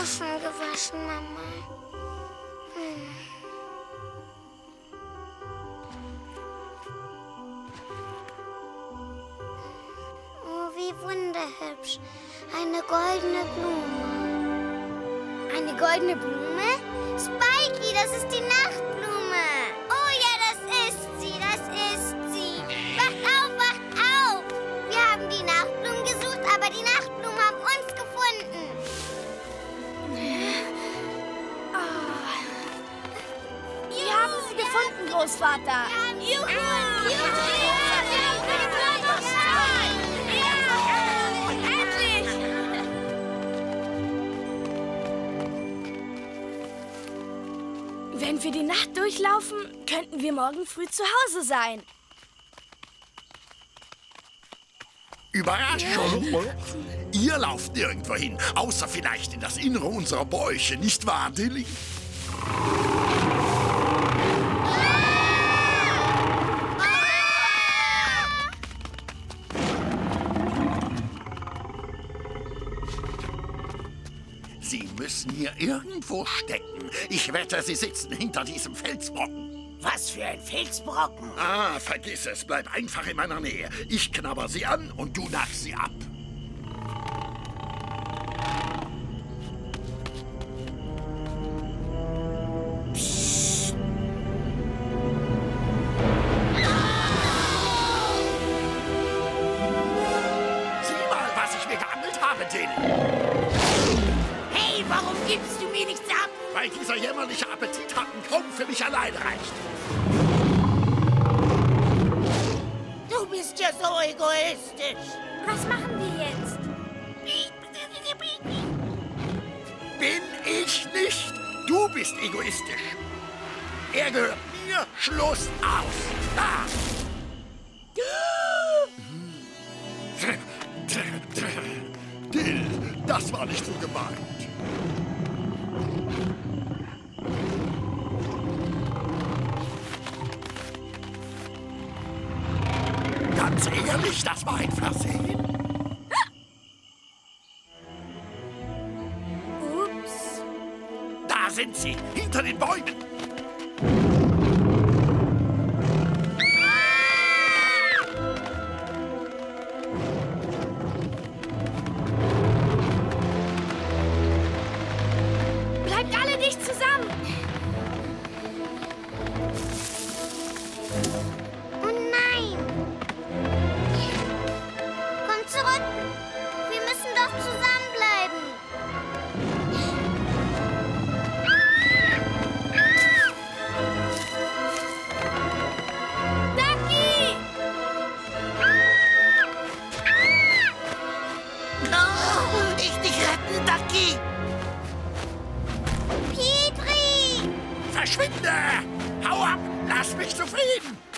schon gewaschen, Mama. Hm. Oh, wie wunderhübsch. Eine goldene Blume. Eine goldene Blume? Spikey, das ist die Nachtblume. Großvater. Juhu! Wenn wir die Nacht durchlaufen, könnten wir morgen früh zu Hause sein. Überraschung! Ihr lauft nirgendwo hin, außer vielleicht in das Innere unserer Bäuche, nicht wahr, Dilly? Hier irgendwo stecken. Ich wette, sie sitzen hinter diesem Felsbrocken. Was für ein Felsbrocken. Ah, vergiss es. Bleib einfach in meiner Nähe. Ich knabber sie an und du nagst sie ab. Sieh gibst du mir nichts ab? Weil dieser jämmerliche Appetithappen kaum für mich allein reicht. Du bist ja so egoistisch. Was machen wir jetzt? Bin ich nicht. Du bist egoistisch. Er gehört mir. Schluss aus. Da. Dill, das war nicht so gemeint. Ehrlich, das war ein Versehen. Ups. Da sind sie, hinter den Bäumen. Zufrieden!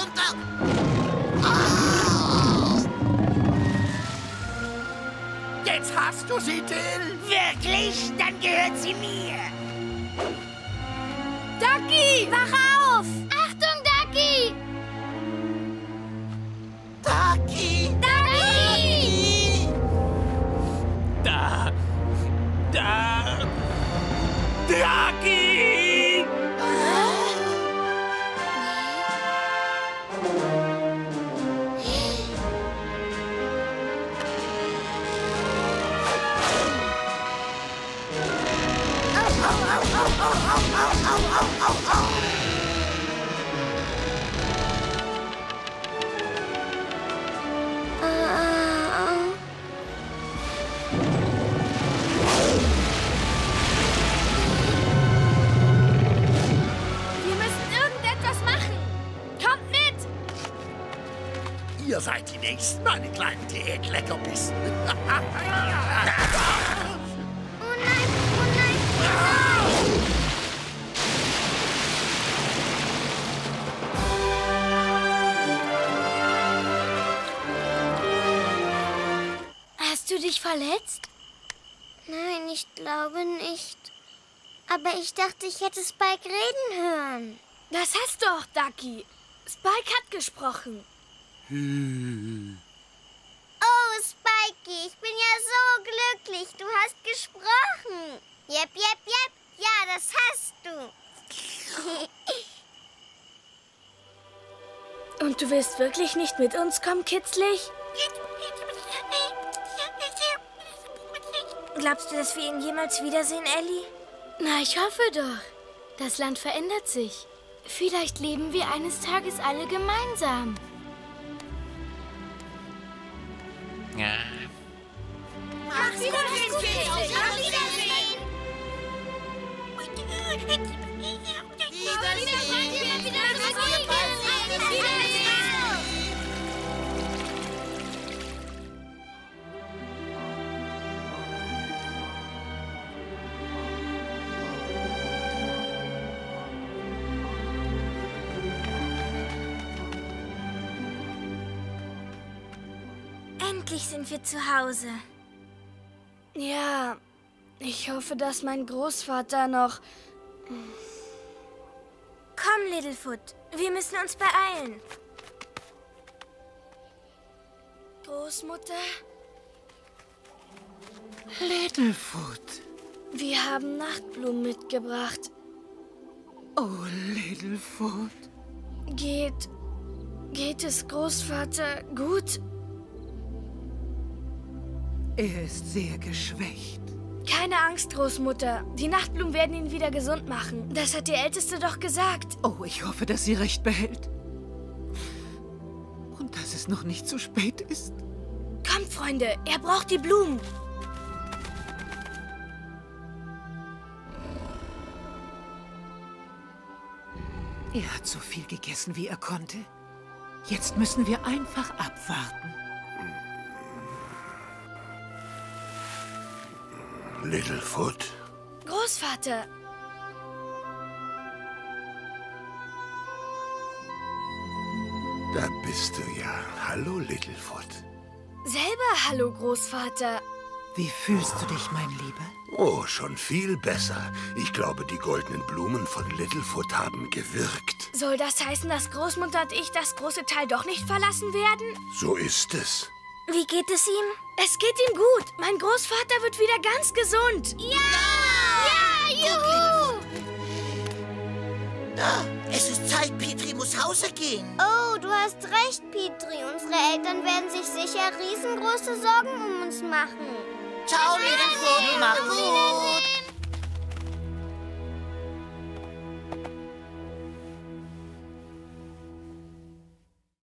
Runter. Jetzt hast du sie, Dill! Wirklich? Dann gehört sie mir. Ducky, wach auf! Ihr seid die Nächsten, meine kleinen Diätleckerbissen. Oh nein, oh nein, dich verletzt? Nein, ich glaube nicht. Aber ich dachte, ich hätte Spike reden hören. Das hast du auch, Ducky. Spike hat gesprochen. Oh, Spikey, ich bin ja so glücklich. Du hast gesprochen. Jep, jep, jep. Ja, das hast du. Und du willst wirklich nicht mit uns kommen, Kitzlich? Glaubst du, dass wir ihn jemals wiedersehen, Ellie? Na, ich hoffe doch. Das Land verändert sich. Vielleicht leben wir eines Tages alle gemeinsam. Ja. Mach's gut, Kitzlich. Auf Wiedersehen. Endlich sind wir zu Hause. Ja, ich hoffe, dass mein Großvater noch... Komm, Littlefoot, wir müssen uns beeilen. Großmutter, Littlefoot. wir haben Nachtblumen mitgebracht. Oh, Littlefoot. Geht... Geht es Großvater gut? Er ist sehr geschwächt. Keine Angst, Großmutter. Die Nachtblumen werden ihn wieder gesund machen. Das hat die Älteste doch gesagt. Oh, ich hoffe, dass sie recht behält. Und dass es noch nicht zu spät ist. Kommt, Freunde, er braucht die Blumen. Er hat so viel gegessen, wie er konnte. Jetzt müssen wir einfach abwarten. Littlefoot, Großvater, da bist du ja. Hallo, Littlefoot. selber Hallo, Großvater. Wie fühlst du dich, mein Lieber? Oh, schon viel besser. Ich glaube, die goldenen Blumen von Littlefoot haben gewirkt. Soll das heißen, dass Großmutter und ich das große Teil doch nicht verlassen werden? So ist es. Wie geht es ihm? Es geht ihm gut. Mein Großvater wird wieder ganz gesund. Ja, juhu. Ah, es ist Zeit, Petri muss Hause gehen. Oh, du hast recht, Petri. Unsere Eltern werden sich sicher riesengroße Sorgen um uns machen. Ciao, Littlefoot, mach gut.